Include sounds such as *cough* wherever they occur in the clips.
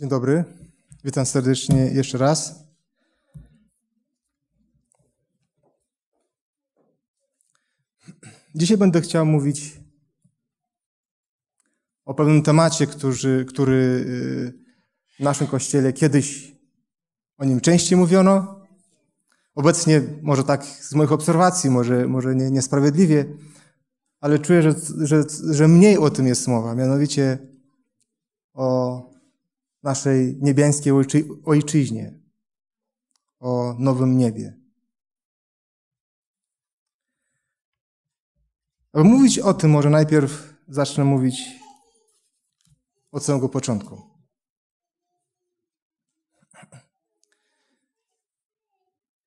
Dzień dobry. Witam serdecznie jeszcze raz. Dzisiaj będę chciał mówić o pewnym temacie, który, który w naszym kościele kiedyś o nim częściej mówiono. Obecnie, może tak z moich obserwacji, może, może nie, niesprawiedliwie, ale czuję, że, że, że mniej o tym jest mowa, mianowicie o naszej niebiańskiej ojczy, ojczyźnie, o nowym niebie. Aby mówić o tym, może najpierw zacznę mówić od samego początku.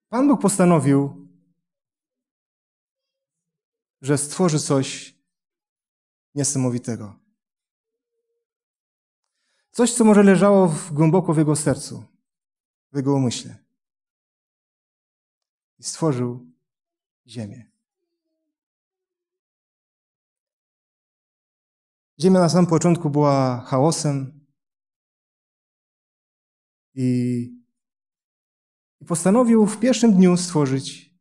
Pan Bóg postanowił, że stworzy coś niesamowitego. Coś, co może leżało w, głęboko w jego sercu, w jego umyśle. I stworzył ziemię. Ziemia na samym początku była chaosem i, i postanowił w pierwszym dniu stworzyć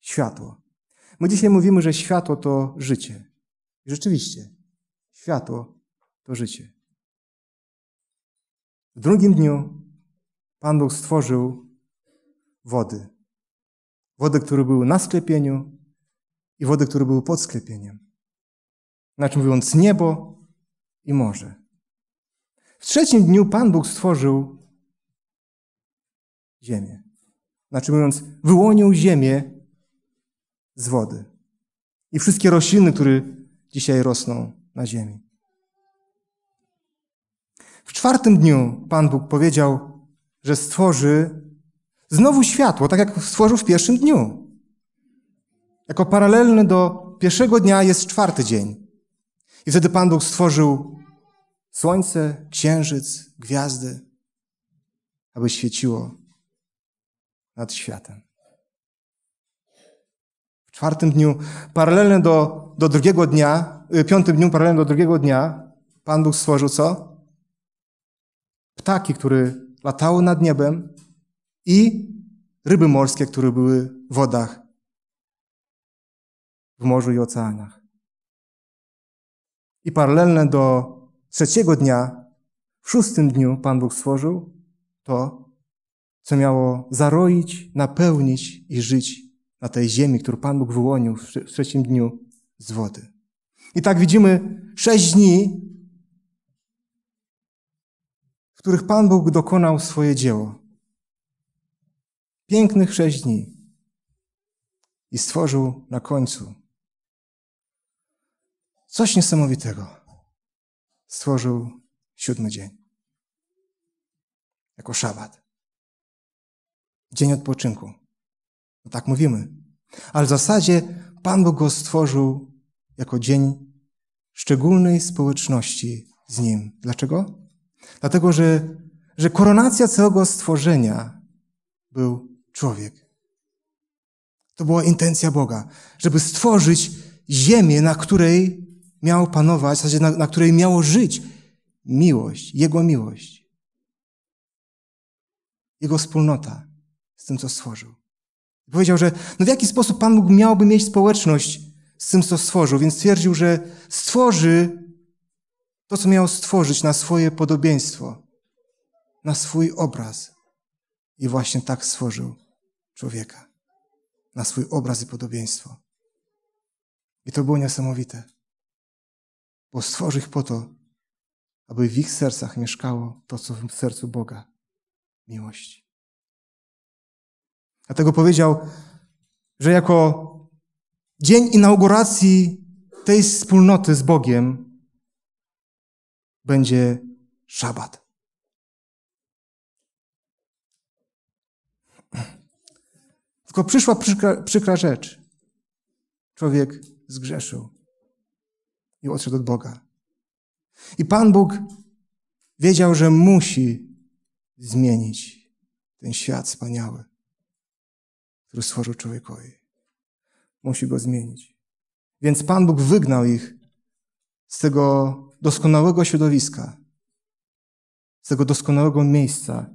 światło. My dzisiaj mówimy, że światło to życie. Rzeczywiście, światło to życie. W drugim dniu Pan Bóg stworzył wody. Wody, które były na sklepieniu i wody, które były pod sklepieniem. Znaczy mówiąc niebo i morze. W trzecim dniu Pan Bóg stworzył ziemię. Znaczy mówiąc, wyłonił ziemię z wody. I wszystkie rośliny, które dzisiaj rosną na ziemi. W czwartym dniu Pan Bóg powiedział, że stworzy znowu światło, tak jak stworzył w pierwszym dniu. Jako paralelny do pierwszego dnia jest czwarty dzień. I wtedy Pan Bóg stworzył słońce, księżyc, gwiazdy, aby świeciło nad światem. W czwartym dniu, paralelnie do, do drugiego dnia, y, piątym dniu, paralelnie do drugiego dnia, Pan Bóg stworzył co? Ptaki, które latały nad niebem i ryby morskie, które były w wodach, w morzu i oceanach. I paralelne do trzeciego dnia, w szóstym dniu Pan Bóg stworzył to, co miało zaroić, napełnić i żyć na tej ziemi, którą Pan Bóg wyłonił w trzecim dniu z wody. I tak widzimy sześć dni których Pan Bóg dokonał swoje dzieło. Pięknych sześć dni. I stworzył na końcu coś niesamowitego. Stworzył siódmy dzień. Jako szabat. Dzień odpoczynku. No tak mówimy. Ale w zasadzie Pan Bóg go stworzył jako dzień szczególnej społeczności z Nim. Dlaczego? Dlatego, że, że koronacja całego stworzenia był człowiek. To była intencja Boga, żeby stworzyć ziemię, na której miał panować, w zasadzie na, na której miało żyć miłość, Jego miłość. Jego wspólnota z tym, co stworzył. Powiedział, że no w jaki sposób Pan Bóg miałby mieć społeczność z tym, co stworzył, więc twierdził, że stworzy to, co miał stworzyć na swoje podobieństwo, na swój obraz. I właśnie tak stworzył człowieka. Na swój obraz i podobieństwo. I to było niesamowite. Bo stworzył ich po to, aby w ich sercach mieszkało to, co w sercu Boga miłość. Dlatego powiedział, że jako dzień inauguracji tej wspólnoty z Bogiem będzie szabat. Tylko przyszła przykra, przykra rzecz. Człowiek zgrzeszył i odszedł od Boga. I Pan Bóg wiedział, że musi zmienić ten świat wspaniały, który stworzył człowiekowi. Musi go zmienić. Więc Pan Bóg wygnał ich z tego doskonałego środowiska, z tego doskonałego miejsca,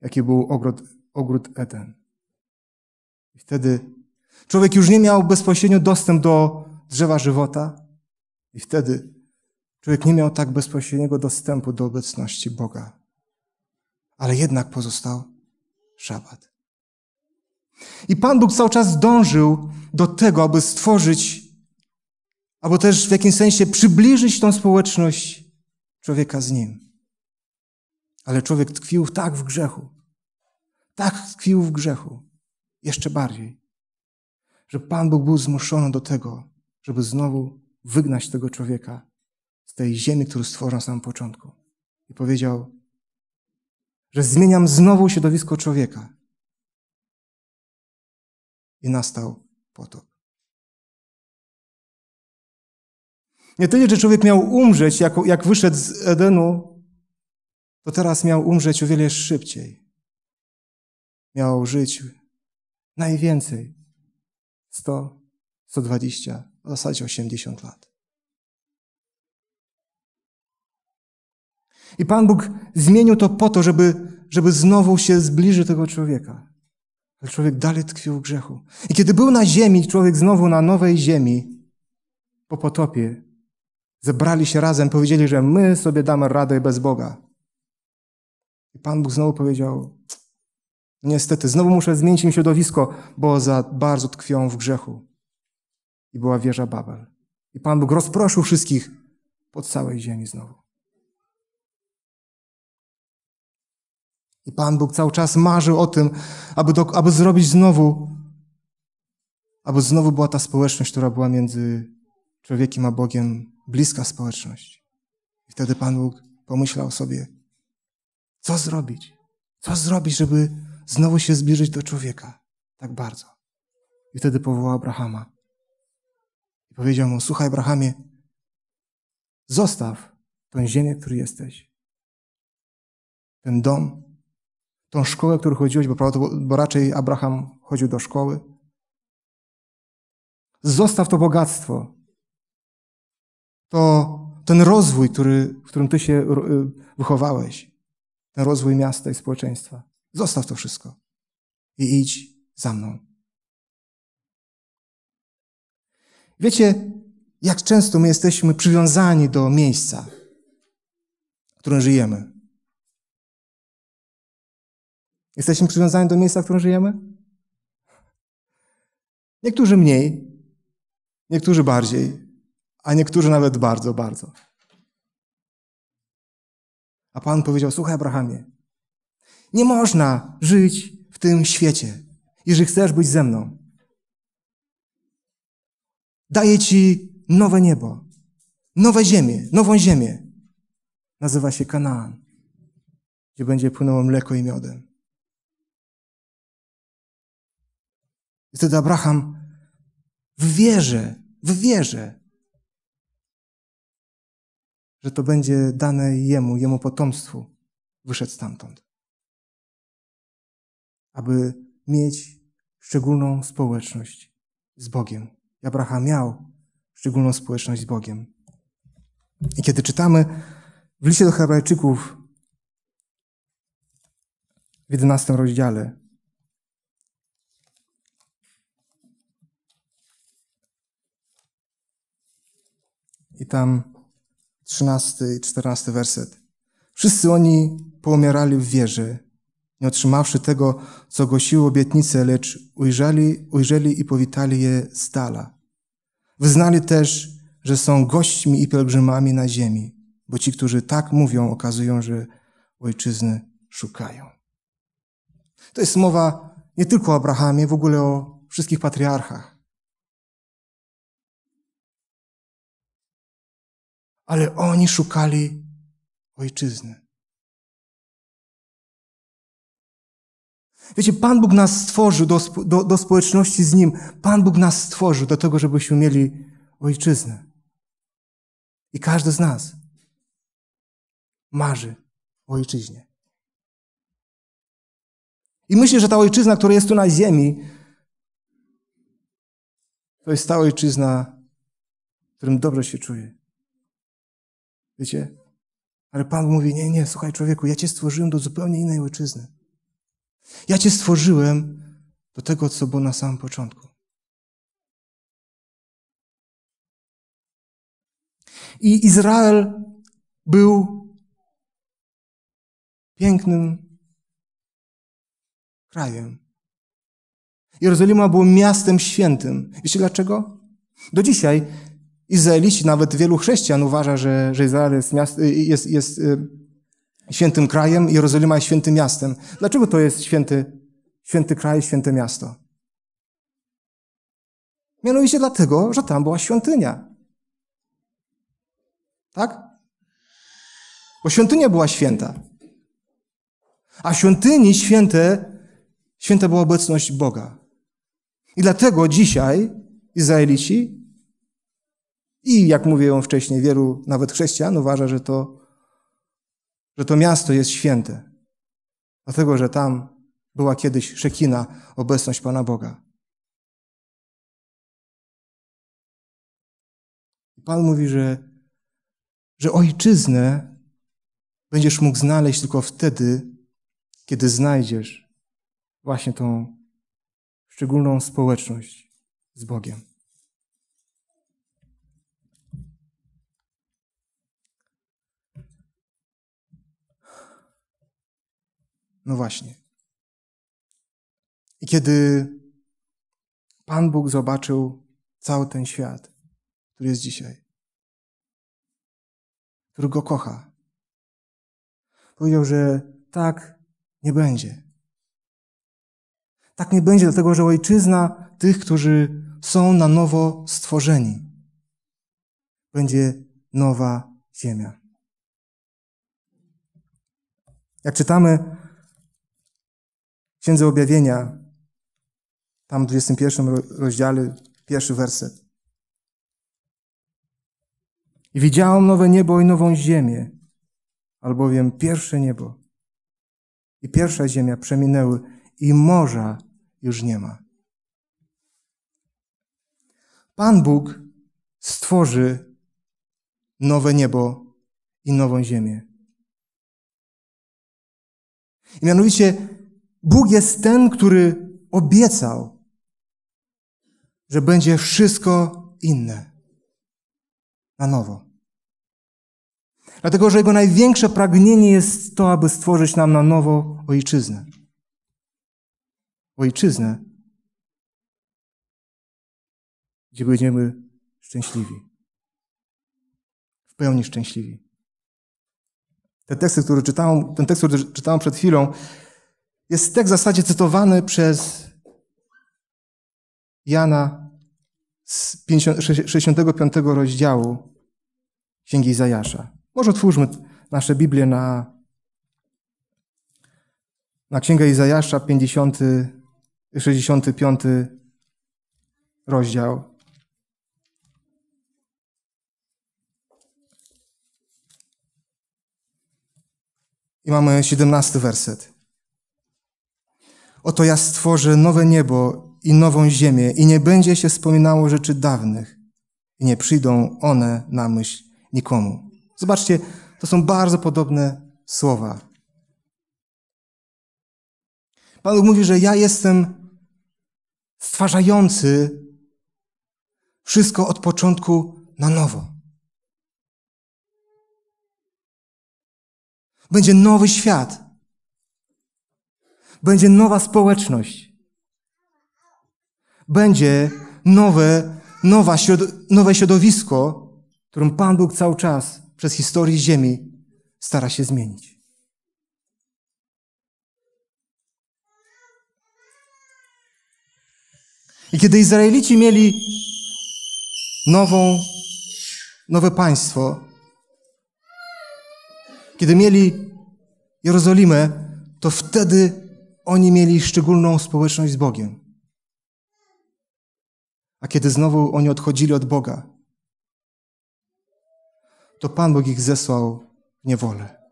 jakie był ogród, ogród Eden. I wtedy człowiek już nie miał bezpośrednio dostęp do drzewa żywota, i wtedy człowiek nie miał tak bezpośredniego dostępu do obecności Boga. Ale jednak pozostał szabat. I Pan Bóg cały czas dążył do tego, aby stworzyć, albo też w jakimś sensie przybliżyć tą społeczność człowieka z Nim. Ale człowiek tkwił tak w grzechu, tak tkwił w grzechu, jeszcze bardziej, że Pan Bóg był zmuszony do tego, żeby znowu wygnać tego człowieka z tej ziemi, którą stworzył na samym początku. I powiedział, że zmieniam znowu środowisko człowieka. I nastał potop. Nie tyle, że człowiek miał umrzeć, jak, jak wyszedł z Edenu, to teraz miał umrzeć o wiele szybciej. Miał żyć najwięcej 100, 120, w zasadzie 80 lat. I Pan Bóg zmienił to po to, żeby, żeby znowu się zbliżyć tego człowieka. Ale człowiek dalej tkwił w grzechu. I kiedy był na ziemi, człowiek znowu na nowej ziemi, po potopie, zebrali się razem, powiedzieli, że my sobie damy radę bez Boga. I Pan Bóg znowu powiedział, niestety, znowu muszę zmienić im środowisko, bo za bardzo tkwią w grzechu. I była wieża Babel. I Pan Bóg rozproszył wszystkich po całej ziemi znowu. I Pan Bóg cały czas marzył o tym, aby, do, aby zrobić znowu, aby znowu była ta społeczność, która była między człowiekiem a Bogiem, bliska społeczność. I wtedy Pan Bóg pomyślał sobie, co zrobić? Co zrobić, żeby znowu się zbliżyć do człowieka tak bardzo? I wtedy powołał Abrahama. I powiedział mu, słuchaj Abrahamie, zostaw tę ziemię, w której jesteś. Ten dom, tą szkołę, w którą chodziłeś, bo, bo raczej Abraham chodził do szkoły. Zostaw to bogactwo. To ten rozwój, który, w którym ty się y, wychowałeś. Ten rozwój miasta i społeczeństwa. Zostaw to wszystko. I idź za mną. Wiecie, jak często my jesteśmy przywiązani do miejsca, w którym żyjemy. Jesteśmy przywiązani do miejsca, w którym żyjemy? Niektórzy mniej, niektórzy bardziej, a niektórzy nawet bardzo, bardzo. A Pan powiedział: Słuchaj, Abrahamie, nie można żyć w tym świecie, jeżeli chcesz być ze mną. Daję ci nowe niebo, nowe ziemię, nową ziemię. Nazywa się Kanaan, gdzie będzie płynęło mleko i miodem. I wtedy Abraham w wierze, w wierze, że to będzie dane jemu, jemu potomstwu, wyszedł stamtąd. Aby mieć szczególną społeczność z Bogiem. Abraham miał szczególną społeczność z Bogiem. I kiedy czytamy w liście do Hebrajczyków w 11 rozdziale, I tam trzynasty i czternasty werset. Wszyscy oni poumierali w wierze, nie otrzymawszy tego, co głosiło obietnicę, lecz ujrzeli, ujrzeli i powitali je z dala. Wyznali też, że są gośćmi i pielgrzymami na ziemi, bo ci, którzy tak mówią, okazują, że ojczyzny szukają. To jest mowa nie tylko o Abrahamie, w ogóle o wszystkich patriarchach. Ale oni szukali ojczyzny. Wiecie, Pan Bóg nas stworzył do, do, do społeczności z Nim. Pan Bóg nas stworzył do tego, żebyśmy mieli ojczyznę. I każdy z nas marzy o ojczyźnie. I myślę, że ta ojczyzna, która jest tu na ziemi, to jest ta ojczyzna, w którym dobrze się czuję. Wiecie? Ale Pan mówi, nie, nie, słuchaj człowieku, ja cię stworzyłem do zupełnie innej ojczyzny. Ja cię stworzyłem do tego, co było na samym początku. I Izrael był pięknym krajem. Jerozolima było miastem świętym. Wiecie dlaczego? Do dzisiaj Izraelici, nawet wielu chrześcijan uważa, że, że Izrael jest, miast, jest, jest y, świętym krajem, Jerozolima jest świętym miastem. Dlaczego to jest święty, święty kraj, święte miasto? Mianowicie dlatego, że tam była świątynia. Tak? Bo świątynia była święta. A świątyni święte, święta była obecność Boga. I dlatego dzisiaj Izraelici i jak mówiłem wcześniej, wielu nawet chrześcijan uważa, że to, że to miasto jest święte. Dlatego, że tam była kiedyś Szekina, obecność Pana Boga. Pan mówi, że, że ojczyznę będziesz mógł znaleźć tylko wtedy, kiedy znajdziesz właśnie tą szczególną społeczność z Bogiem. No właśnie. I kiedy Pan Bóg zobaczył cały ten świat, który jest dzisiaj, który go kocha, powiedział, że tak nie będzie. Tak nie będzie, dlatego że ojczyzna tych, którzy są na nowo stworzeni, będzie nowa ziemia. Jak czytamy Księdze Objawienia, tam w 21 rozdziale, pierwszy werset. I widziałam nowe niebo i nową ziemię, albowiem pierwsze niebo i pierwsza ziemia przeminęły i morza już nie ma. Pan Bóg stworzy nowe niebo i nową ziemię. I mianowicie Bóg jest ten, który obiecał, że będzie wszystko inne na nowo. Dlatego, że Jego największe pragnienie jest to, aby stworzyć nam na nowo ojczyznę. Ojczyznę, gdzie będziemy szczęśliwi. W pełni szczęśliwi. Te teksty, które czytałem, ten tekst, który czytałem przed chwilą, jest tekst w zasadzie cytowany przez Jana z 65 rozdziału Księgi Izajasza. Może otwórzmy nasze Biblię na, na Księgę Izajasza, 50, 65 rozdział. I mamy 17 werset. Oto ja stworzę nowe niebo i nową ziemię i nie będzie się wspominało rzeczy dawnych i nie przyjdą one na myśl nikomu. Zobaczcie, to są bardzo podobne słowa. Pan mówi, że ja jestem stwarzający wszystko od początku na nowo. Będzie nowy świat. Będzie nowa społeczność. Będzie nowe, nowa, nowe środowisko, którym Pan Bóg cały czas przez historię Ziemi stara się zmienić. I kiedy Izraelici mieli nową, nowe państwo, kiedy mieli Jerozolimę, to wtedy oni mieli szczególną społeczność z Bogiem. A kiedy znowu oni odchodzili od Boga, to Pan Bóg ich zesłał w niewolę.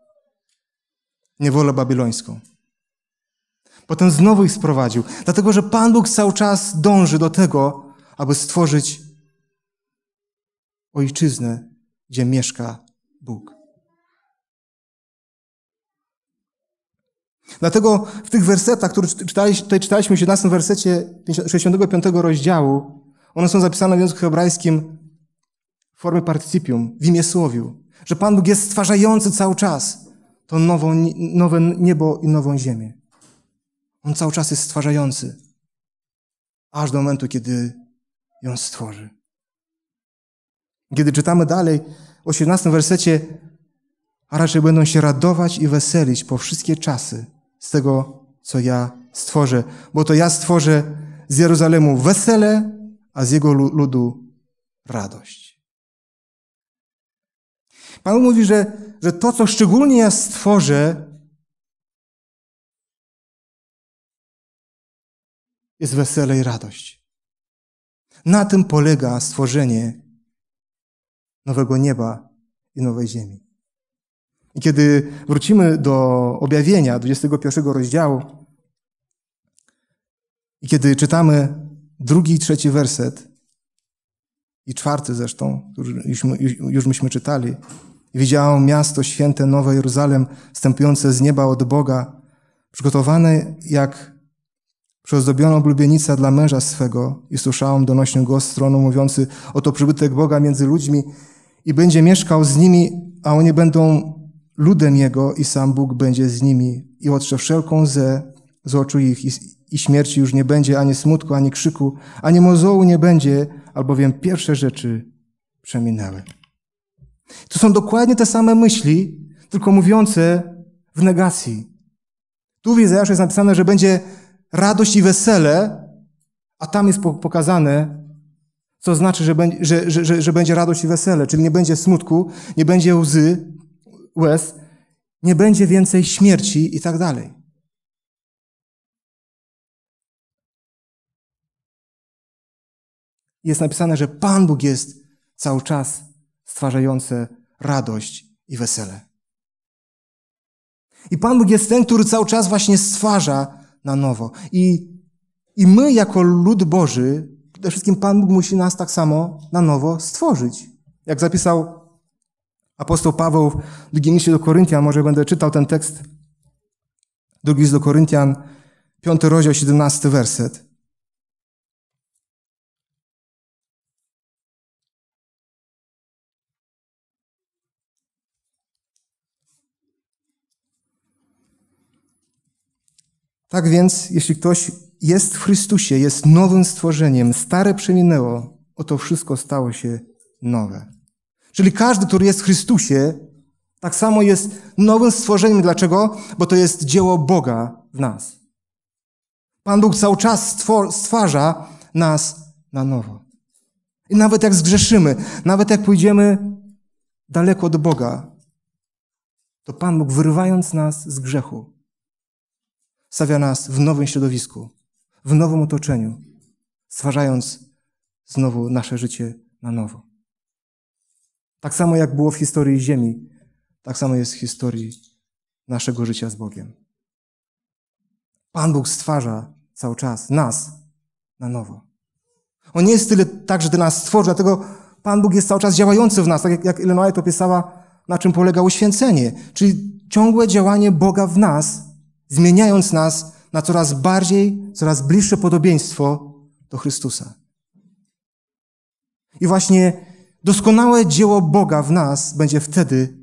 Niewolę babilońską. Potem znowu ich sprowadził, dlatego że Pan Bóg cały czas dąży do tego, aby stworzyć ojczyznę, gdzie mieszka Bóg. Dlatego w tych wersetach, które czytaliśmy, tutaj czytaliśmy w 17 wersecie 65 rozdziału, one są zapisane w języku hebrajskim w formie partycypium, w imię słowiu, że Pan Bóg jest stwarzający cały czas to nową, nowe niebo i nową ziemię. On cały czas jest stwarzający, aż do momentu, kiedy ją stworzy. Kiedy czytamy dalej, w 18 wersecie, a raczej będą się radować i weselić po wszystkie czasy z tego, co ja stworzę, bo to ja stworzę z Jeruzalemu wesele, a z jego ludu radość. Pan mówi, że, że to, co szczególnie ja stworzę, jest wesele i radość. Na tym polega stworzenie nowego nieba i nowej ziemi. I kiedy wrócimy do objawienia 21 rozdziału i kiedy czytamy drugi i trzeci werset i czwarty zresztą, już, już myśmy czytali, widziałem miasto święte, Nowe Jeruzalem, wstępujące z nieba od Boga, przygotowane jak Przeozdobiona oblubienica dla męża swego i słyszałam donośny głos stronu mówiący, oto przybytek Boga między ludźmi i będzie mieszkał z nimi, a oni będą ludem Jego i sam Bóg będzie z nimi i otrze wszelką łzę z oczu ich i, i śmierci już nie będzie, ani smutku, ani krzyku, ani mozołu nie będzie, albowiem pierwsze rzeczy przeminęły. To są dokładnie te same myśli, tylko mówiące w negacji. Tu w Izajaszu jest napisane, że będzie radość i wesele, a tam jest pokazane, co znaczy, że że, że, że będzie radość i wesele, czyli nie będzie smutku, nie będzie łzy, łez, nie będzie więcej śmierci i tak dalej. Jest napisane, że Pan Bóg jest cały czas stwarzający radość i wesele. I Pan Bóg jest ten, który cały czas właśnie stwarza na nowo. I, I my, jako lud Boży, przede wszystkim Pan Bóg musi nas tak samo na nowo stworzyć. Jak zapisał apostoł Paweł w drugim liście do Koryntian, może będę czytał ten tekst. Drugi list do Koryntian, piąty rozdział, siedemnasty werset. Tak więc, jeśli ktoś jest w Chrystusie, jest nowym stworzeniem, stare przeminęło, oto wszystko stało się nowe. Czyli każdy, który jest w Chrystusie, tak samo jest nowym stworzeniem. Dlaczego? Bo to jest dzieło Boga w nas. Pan Bóg cały czas stwarza nas na nowo. I nawet jak zgrzeszymy, nawet jak pójdziemy daleko od Boga, to Pan Bóg wyrywając nas z grzechu, stawia nas w nowym środowisku, w nowym otoczeniu, stwarzając znowu nasze życie na nowo. Tak samo jak było w historii Ziemi, tak samo jest w historii naszego życia z Bogiem. Pan Bóg stwarza cały czas nas na nowo. On nie jest tyle tak, że Ty nas stworzy, dlatego Pan Bóg jest cały czas działający w nas, tak jak Illinois to pisała, na czym polega uświęcenie, czyli ciągłe działanie Boga w nas, zmieniając nas na coraz bardziej, coraz bliższe podobieństwo do Chrystusa. I właśnie doskonałe dzieło Boga w nas będzie wtedy,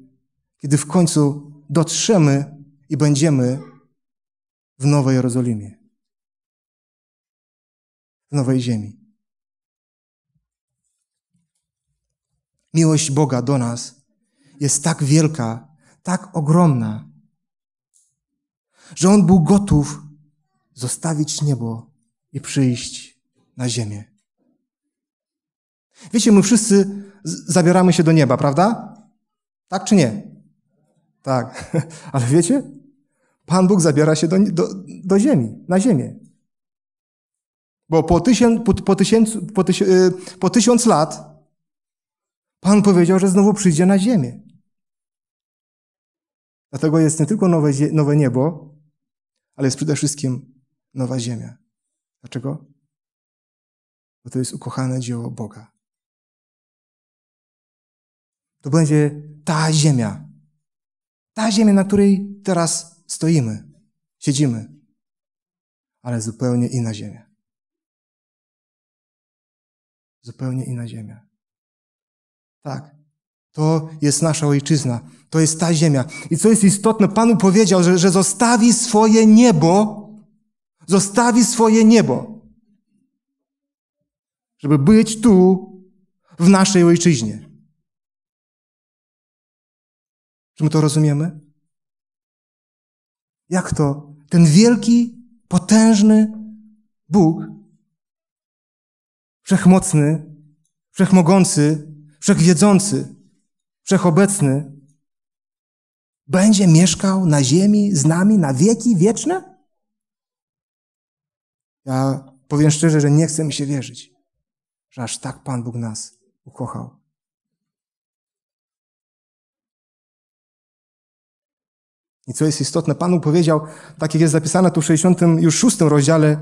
kiedy w końcu dotrzemy i będziemy w Nowej Jerozolimie, w Nowej Ziemi. Miłość Boga do nas jest tak wielka, tak ogromna, że On był gotów zostawić niebo i przyjść na ziemię. Wiecie, my wszyscy zabieramy się do nieba, prawda? Tak czy nie? Tak. *laughs* Ale wiecie? Pan Bóg zabiera się do, do, do ziemi, na ziemię. Bo po, tysiąc, po, po, tysiąc, po, y, po tysiąc lat Pan powiedział, że znowu przyjdzie na ziemię. Dlatego jest nie tylko nowe, nowe niebo, ale jest przede wszystkim nowa ziemia. Dlaczego? Bo to jest ukochane dzieło Boga. To będzie ta ziemia. Ta ziemia, na której teraz stoimy. siedzimy, ale zupełnie inna ziemia. Zupełnie inna ziemia. Tak. To jest nasza ojczyzna. To jest ta ziemia. I co jest istotne, Panu powiedział, że, że zostawi swoje niebo, zostawi swoje niebo, żeby być tu, w naszej ojczyźnie. Czy my to rozumiemy? Jak to? Ten wielki, potężny Bóg, wszechmocny, wszechmogący, wszechwiedzący, wszechobecny, będzie mieszkał na ziemi z nami na wieki wieczne? Ja powiem szczerze, że nie chcę mi się wierzyć, że aż tak Pan Bóg nas ukochał. I co jest istotne, Pan powiedział, tak jak jest zapisane tu w 66 rozdziale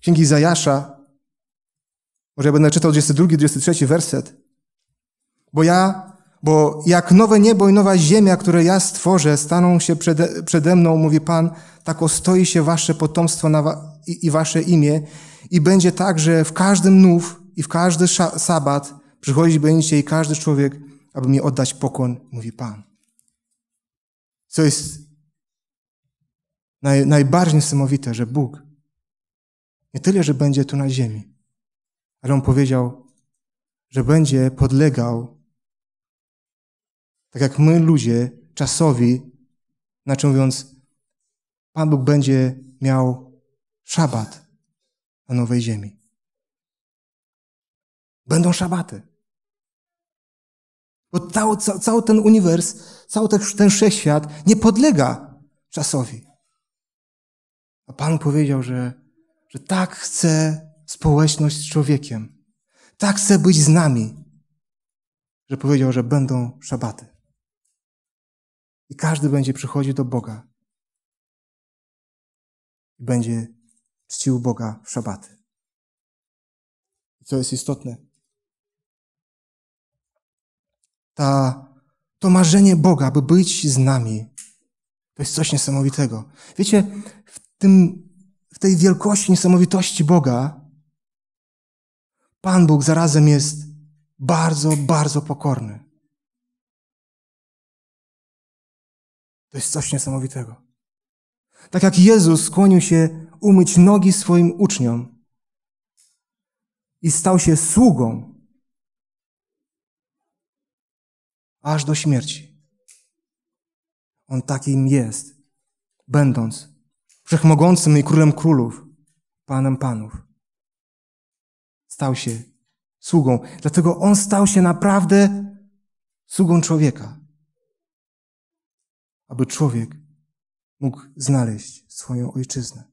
Księgi Zajasza, może ja będę czytał 22, 23 werset. Bo ja, bo jak nowe niebo i nowa ziemia, które ja stworzę, staną się przede, przede mną, mówi Pan, tak ostoi się wasze potomstwo wa i, i, wasze imię i będzie tak, że w każdym nów i w każdy sabat przychodzić będziecie i każdy człowiek, aby mi oddać pokłon, mówi Pan. Co jest naj, najbardziej niesamowite, że Bóg nie tyle, że będzie tu na ziemi, ale On powiedział, że będzie podlegał, tak jak my ludzie, czasowi, znaczy mówiąc, Pan Bóg będzie miał szabat na nowej ziemi. Będą szabaty. Bo cały, cały ten uniwers, cały ten, ten wszechświat nie podlega czasowi. A Pan powiedział, że, że tak chce społeczność z człowiekiem. Tak chce być z nami, że powiedział, że będą szabaty. I każdy będzie przychodził do Boga. I będzie czcił Boga w szabaty. I co jest istotne? Ta, to marzenie Boga, by być z nami, to jest coś niesamowitego. Wiecie, w, tym, w tej wielkości, niesamowitości Boga, Pan Bóg zarazem jest bardzo, bardzo pokorny. To jest coś niesamowitego. Tak jak Jezus skłonił się umyć nogi swoim uczniom i stał się sługą aż do śmierci. On takim jest, będąc wszechmogącym i królem królów, panem panów. Stał się sługą. Dlatego on stał się naprawdę sługą człowieka. Aby człowiek mógł znaleźć swoją ojczyznę.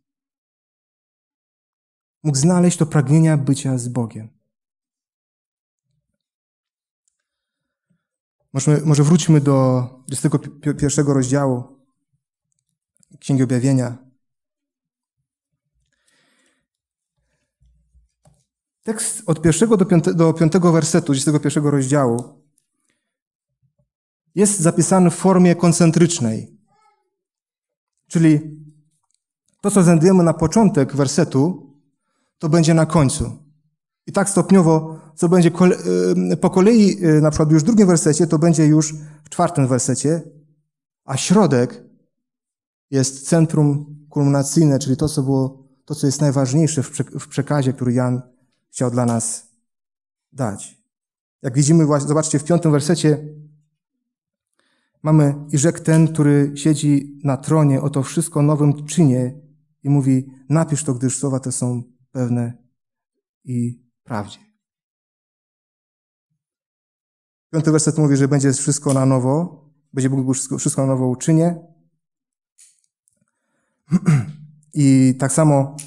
Mógł znaleźć to pragnienia bycia z Bogiem. Może, może wróćmy do 21 rozdziału Księgi Objawienia. Tekst od pierwszego do, piąte, do piątego wersetu 21 rozdziału jest zapisany w formie koncentrycznej. Czyli to, co znajdujemy na początek wersetu, to będzie na końcu. I tak stopniowo, co będzie y, po kolei, y, na przykład już w drugim wersecie, to będzie już w czwartym wersecie, a środek jest centrum kulminacyjne, czyli to, co było, to, co jest najważniejsze w przekazie, który Jan chciał dla nas dać. Jak widzimy, zobaczcie, w piątym wersecie mamy i rzekł ten, który siedzi na tronie, oto wszystko nowym czynie i mówi, napisz to, gdyż słowa te są pewne i prawdzie. Piąty werset mówi, że będzie wszystko na nowo, będzie Bóg wszystko, wszystko na nowo uczynie. *clears throat* I tak samo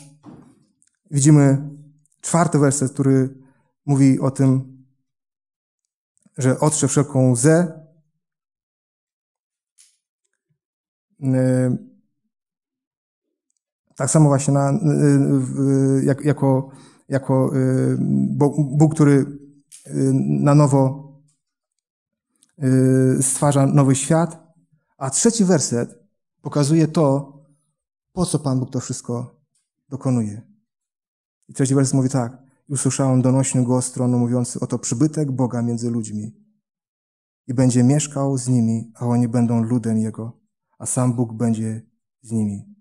widzimy czwarty werset, który mówi o tym, że otrze wszelką łzę. Tak samo właśnie na, jak, jako jako y, Bóg, który y, na nowo y, stwarza nowy świat. A trzeci werset pokazuje to, po co Pan Bóg to wszystko dokonuje. I trzeci werset mówi tak. Usłyszałem donośny głos tronu mówiący, oto przybytek Boga między ludźmi. I będzie mieszkał z nimi, a oni będą ludem Jego, a sam Bóg będzie z nimi.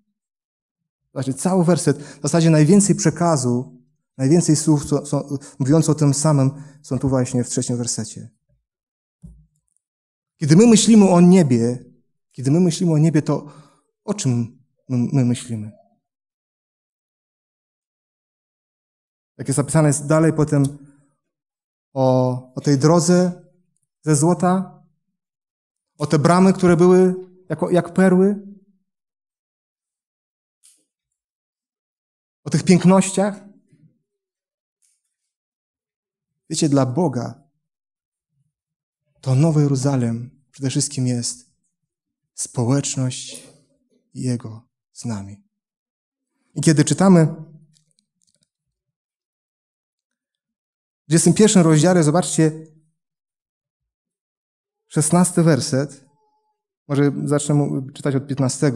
Znaczy, cały werset, w zasadzie najwięcej przekazu, najwięcej słów co, co, mówiąc o tym samym są tu właśnie w trzecim wersecie. Kiedy my myślimy o niebie, kiedy my myślimy o niebie, to o czym my, my myślimy? Jak jest zapisane jest dalej potem o, o tej drodze ze złota, o te bramy, które były jako, jak perły, o tych pięknościach. Wiecie, dla Boga to Nowy Jeruzalem przede wszystkim jest społeczność Jego z nami. I kiedy czytamy w 21 rozdziale, zobaczcie, 16 werset, może zacznę czytać od 15.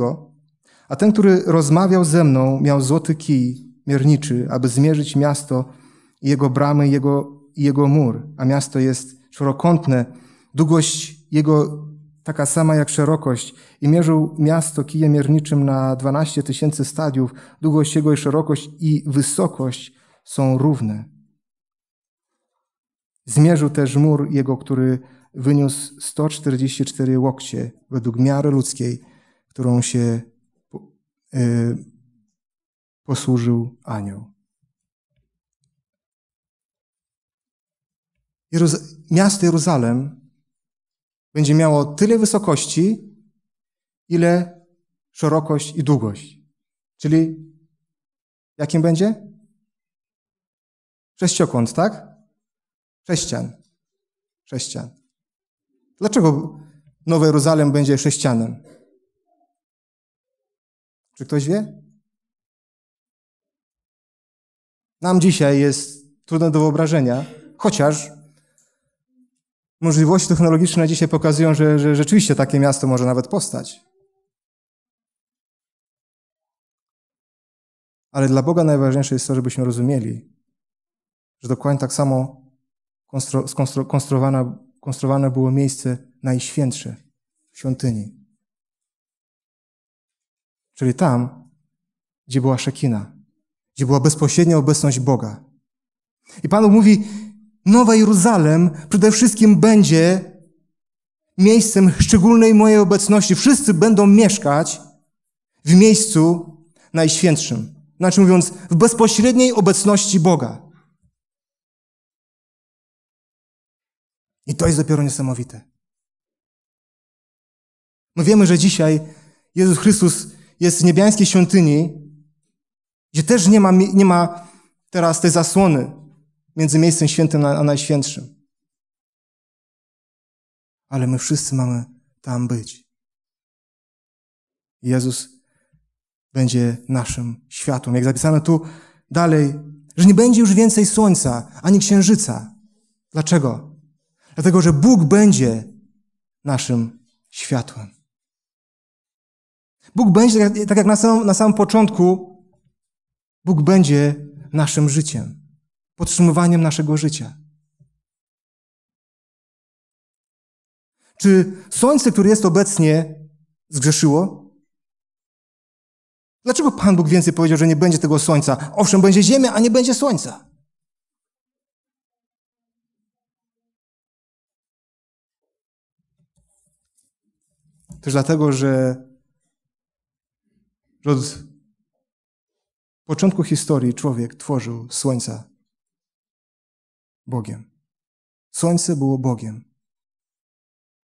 A ten, który rozmawiał ze mną, miał złoty kij mierniczy, aby zmierzyć miasto jego bramy jego, i jego mur. A miasto jest czworokątne, długość jego taka sama jak szerokość. I mierzył miasto kijem mierniczym na 12 tysięcy stadiów. Długość jego i szerokość i wysokość są równe. Zmierzył też mur jego, który wyniósł 144 łokcie według miary ludzkiej, którą się y, posłużył anioł. Jeruz miasto Jeruzalem będzie miało tyle wysokości, ile szerokość i długość. Czyli jakim będzie? Sześciokąt, tak? Sześcian. Sześcian. Dlaczego Nowy Jeruzalem będzie sześcianem? Czy ktoś wie? Nam dzisiaj jest trudne do wyobrażenia, chociaż możliwości technologiczne dzisiaj pokazują, że, że rzeczywiście takie miasto może nawet powstać. Ale dla Boga najważniejsze jest to, żebyśmy rozumieli, że dokładnie tak samo skonstruowane, konstruowane było miejsce najświętsze w świątyni. Czyli tam, gdzie była Szekina, gdzie była bezpośrednia obecność Boga. I Pan mówi, Nowa Jeruzalem przede wszystkim będzie miejscem szczególnej mojej obecności. Wszyscy będą mieszkać w miejscu najświętszym. Znaczy mówiąc, w bezpośredniej obecności Boga. I to jest dopiero niesamowite. My wiemy, że dzisiaj Jezus Chrystus jest w niebiańskiej świątyni, gdzie też nie ma, nie ma teraz tej zasłony między miejscem świętym a najświętszym. Ale my wszyscy mamy tam być. Jezus będzie naszym światłem. Jak zapisano tu dalej, że nie będzie już więcej słońca ani księżyca. Dlaczego? Dlatego, że Bóg będzie naszym światłem. Bóg będzie, tak jak na samym, na samym początku, Bóg będzie naszym życiem, podtrzymywaniem naszego życia. Czy słońce, które jest obecnie, zgrzeszyło? Dlaczego Pan Bóg więcej powiedział, że nie będzie tego słońca? Owszem, będzie ziemia, a nie będzie słońca. Też dlatego, że, że od początku historii człowiek tworzył słońca Bogiem. Słońce było Bogiem.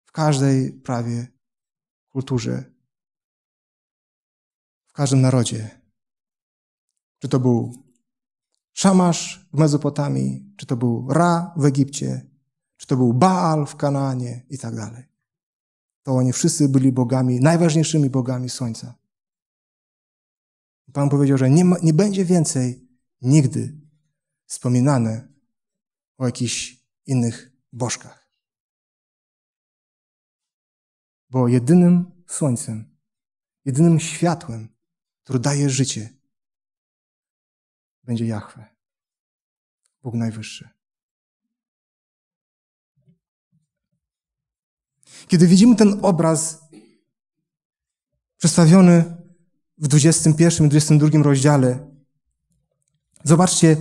W każdej prawie kulturze, w każdym narodzie. Czy to był Szamasz w Mezopotamii, czy to był Ra w Egipcie, czy to był Baal w Kanaanie i tak dalej to oni wszyscy byli bogami, najważniejszymi bogami słońca. Pan powiedział, że nie, ma, nie będzie więcej nigdy wspominane o jakichś innych bożkach. Bo jedynym słońcem, jedynym światłem, który daje życie, będzie Jahwe, Bóg Najwyższy. Kiedy widzimy ten obraz przedstawiony w 21 i 22 rozdziale, zobaczcie,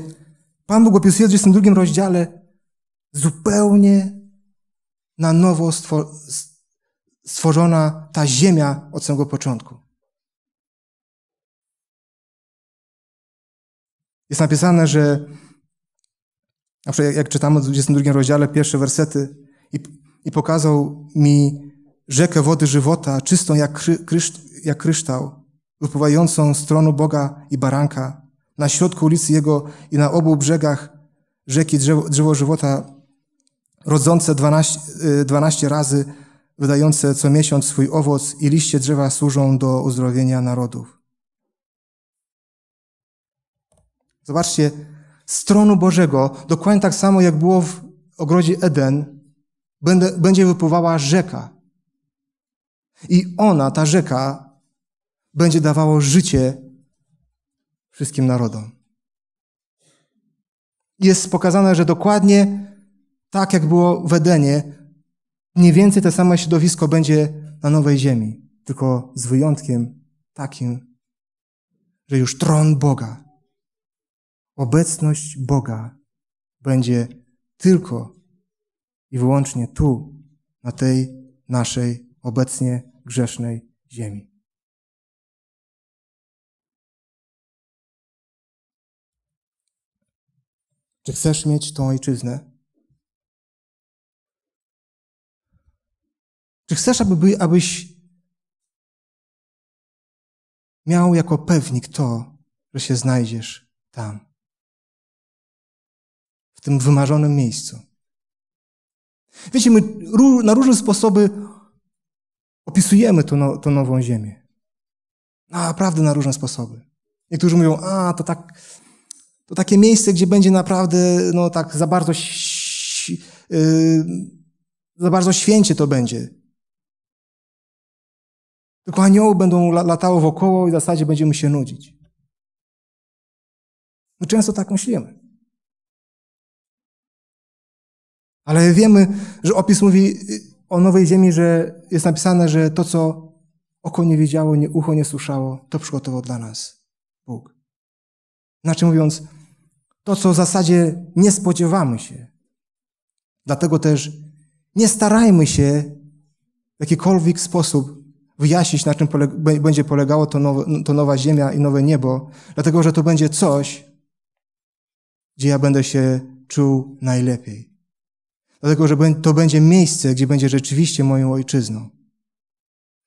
Pan Bóg opisuje w 22 rozdziale zupełnie na nowo stworzona ta ziemia od samego początku. Jest napisane, że na przykład jak czytamy w 22 rozdziale pierwsze wersety i, i pokazał mi rzekę wody żywota, czystą jak, jak kryształ, wypływającą z stronu Boga i baranka, na środku ulicy Jego i na obu brzegach rzeki drzewo, drzewo żywota, rodzące 12, 12 razy, wydające co miesiąc swój owoc i liście drzewa służą do uzdrowienia narodów. Zobaczcie, z tronu Bożego, dokładnie tak samo jak było w ogrodzie Eden, będzie wypływała rzeka. I ona, ta rzeka, będzie dawało życie wszystkim narodom. Jest pokazane, że dokładnie tak jak było w Edenie, mniej więcej to samo środowisko będzie na nowej ziemi, tylko z wyjątkiem takim, że już tron Boga, obecność Boga będzie tylko i wyłącznie tu, na tej naszej obecnie grzesznej ziemi. Czy chcesz mieć tą ojczyznę? Czy chcesz, aby, abyś miał jako pewnik to, że się znajdziesz tam, w tym wymarzonym miejscu? Wiecie, my na różne sposoby opisujemy tą, tą nową ziemię. Naprawdę na różne sposoby. Niektórzy mówią, a to tak, to takie miejsce, gdzie będzie naprawdę, no tak za bardzo, yy, za bardzo święcie to będzie. Tylko anioły będą latały wokoło i w zasadzie będziemy się nudzić. My często tak myślimy. Ale wiemy, że opis mówi o nowej ziemi, że jest napisane, że to, co oko nie widziało, nie ucho nie słyszało, to przygotował dla nas Bóg. Inaczej mówiąc, to, co w zasadzie nie spodziewamy się. Dlatego też nie starajmy się w jakikolwiek sposób wyjaśnić, na czym będzie polegało to, nowe, to nowa ziemia i nowe niebo, dlatego że to będzie coś, gdzie ja będę się czuł najlepiej. Dlatego, że to będzie miejsce, gdzie będzie rzeczywiście moją ojczyzną.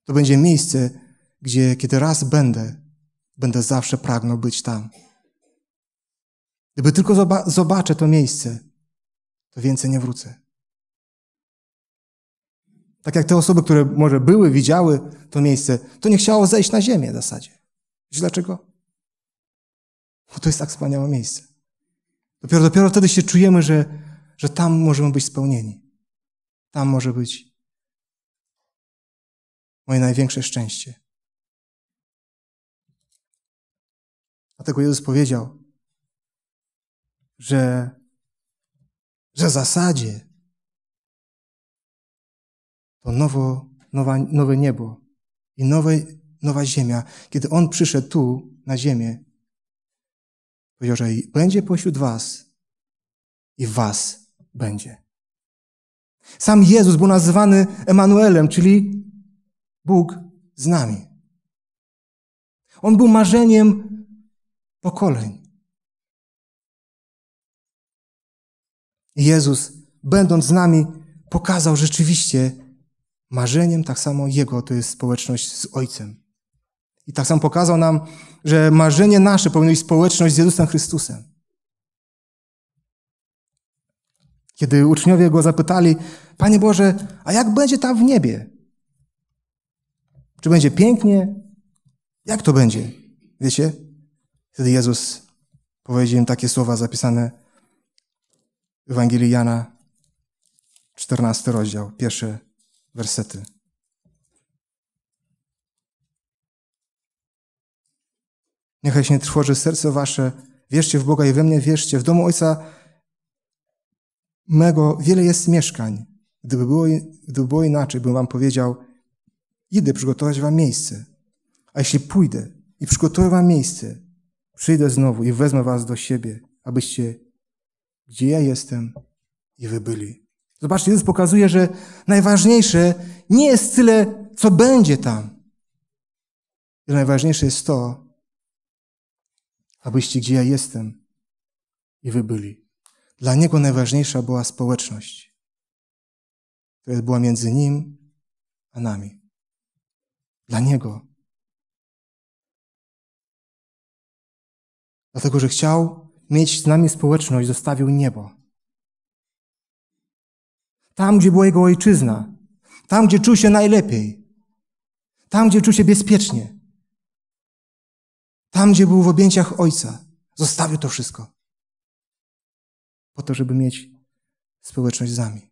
To będzie miejsce, gdzie kiedy raz będę, będę zawsze pragnął być tam. Gdyby tylko zobaczę to miejsce, to więcej nie wrócę. Tak jak te osoby, które może były, widziały to miejsce, to nie chciało zejść na ziemię w zasadzie. Wiesz dlaczego? Bo to jest tak wspaniałe miejsce. Dopiero, dopiero wtedy się czujemy, że, że tam możemy być spełnieni. Tam może być moje największe szczęście. Dlatego Jezus powiedział, że, że zasadzie to nowo, nowa, nowe niebo i nowe, nowa ziemia. Kiedy On przyszedł tu, na ziemię, powiedział, że będzie pośród was i was będzie. Sam Jezus był nazywany Emanuelem, czyli Bóg z nami. On był marzeniem pokoleń. Jezus, będąc z nami, pokazał rzeczywiście, marzeniem tak samo Jego to jest społeczność z Ojcem. I tak samo pokazał nam, że marzenie nasze powinno być społeczność z Jezusem Chrystusem. Kiedy uczniowie go zapytali, Panie Boże, a jak będzie tam w niebie? Czy będzie pięknie? Jak to będzie? Wiecie? Wtedy Jezus powiedział im takie słowa zapisane Ewangelii Jana, 14 rozdział, pierwsze wersety. Niechaj się nie trwoży serce wasze. Wierzcie w Boga i we mnie wierzcie. W domu Ojca mego wiele jest mieszkań. Gdyby było, gdyby było inaczej, bym wam powiedział, idę przygotować wam miejsce. A jeśli pójdę i przygotuję wam miejsce, przyjdę znowu i wezmę was do siebie, abyście, gdzie ja jestem, i wy byli. Zobaczcie, Jezus pokazuje, że najważniejsze nie jest tyle, co będzie tam. Najważniejsze jest to, abyście, gdzie ja jestem, i wy byli. Dla Niego najważniejsza była społeczność, która była między Nim a nami. Dla Niego. Dlatego, że chciał mieć z nami społeczność, zostawił niebo. Tam, gdzie była Jego ojczyzna. Tam, gdzie czuł się najlepiej. Tam, gdzie czuł się bezpiecznie. Tam, gdzie był w objęciach Ojca. Zostawił to wszystko po to, żeby mieć społeczność z nami.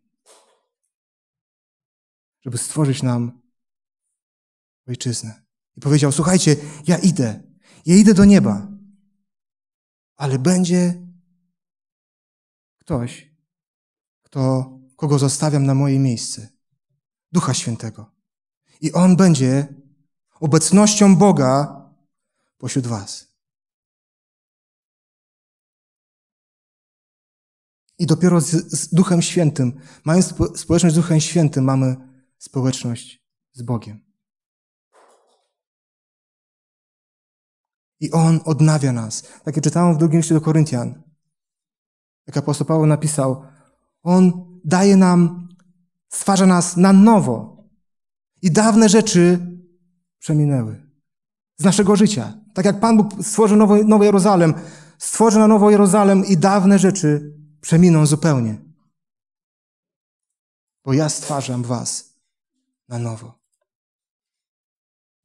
Żeby stworzyć nam ojczyznę. I powiedział: Słuchajcie, ja idę, ja idę do nieba, ale będzie ktoś, kto, kogo zostawiam na moje miejsce Ducha Świętego. I on będzie obecnością Boga pośród Was. I dopiero z, z Duchem Świętym, mając społeczność z Duchem Świętym, mamy społeczność z Bogiem. I On odnawia nas. Tak jak czytałem w drugim liście do Koryntian. Jak apostoł Paweł napisał, On daje nam, stwarza nas na nowo. I dawne rzeczy przeminęły. Z naszego życia. Tak jak Pan Bóg stworzył nowy, nowy Jerozalem, stworzy na nowo Jerozalem i dawne rzeczy przeminą zupełnie. Bo ja stwarzam was na nowo.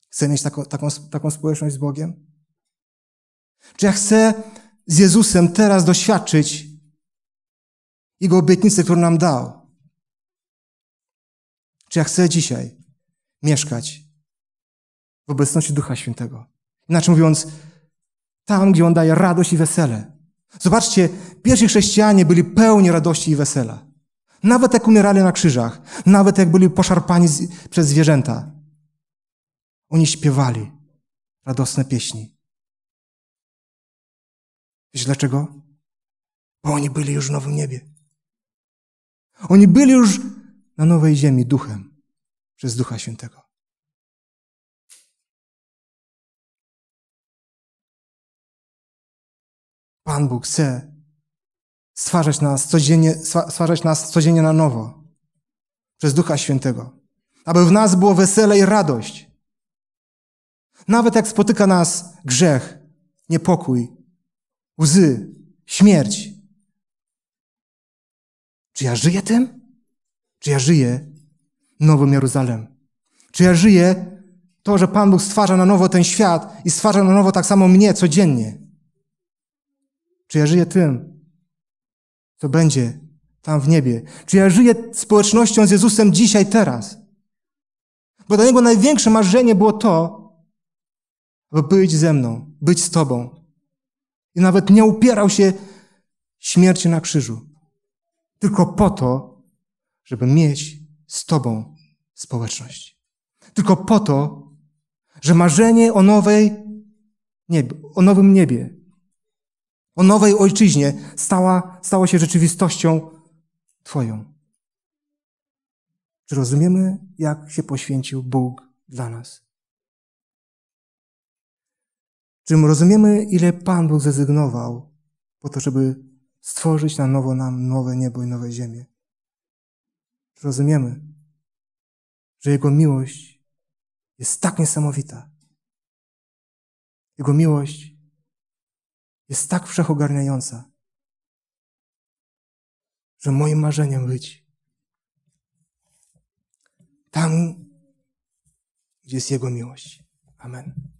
Chcę mieć taką, taką, taką społeczność z Bogiem? Czy ja chcę z Jezusem teraz doświadczyć Jego obietnicy, którą nam dał? Czy ja chcę dzisiaj mieszkać w obecności Ducha Świętego? Inaczej mówiąc, tam, gdzie On daje radość i wesele. Zobaczcie, pierwsi chrześcijanie byli pełni radości i wesela. Nawet jak umierali na krzyżach, nawet jak byli poszarpani przez zwierzęta, oni śpiewali radosne pieśni. Wiesz dlaczego? Bo oni byli już w nowym niebie. Oni byli już na nowej ziemi duchem przez Ducha Świętego. Pan Bóg chce stwarzać nas codziennie, stwarzać nas codziennie na nowo przez Ducha Świętego, aby w nas było wesele i radość. Nawet jak spotyka nas grzech, niepokój, łzy, śmierć. Czy ja żyję tym? Czy ja żyję Nowym Jeruzalem? Czy ja żyję to, że Pan Bóg stwarza na nowo ten świat i stwarza na nowo tak samo mnie codziennie? Czy ja żyję tym, co będzie tam w niebie? Czy ja żyję społecznością z Jezusem dzisiaj, teraz? Bo dla Niego największe marzenie było to, aby być ze mną, być z Tobą. I nawet nie upierał się śmierci na krzyżu. Tylko po to, żeby mieć z Tobą społeczność. Tylko po to, że marzenie o nowej niebie, o nowym niebie, o nowej ojczyźnie stała, stało się rzeczywistością Twoją. Czy rozumiemy, jak się poświęcił Bóg dla nas? Czy rozumiemy, ile Pan Bóg zrezygnował po to, żeby stworzyć na nowo nam nowe niebo i nowe ziemię? Czy rozumiemy, że Jego miłość jest tak niesamowita? Jego miłość jest tak wszechogarniająca, że moim marzeniem być tam, gdzie jest Jego miłość. Amen.